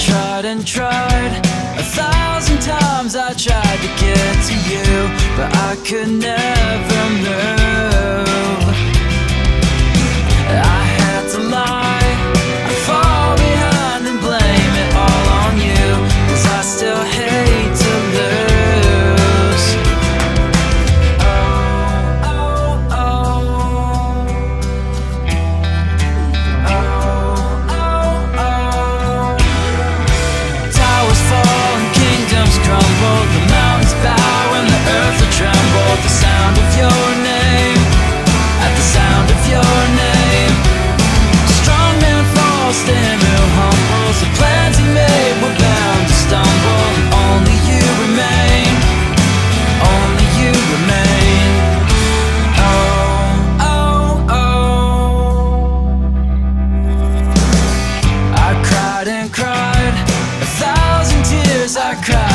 tried and tried. A thousand times I tried to get to you But I could never as I cry.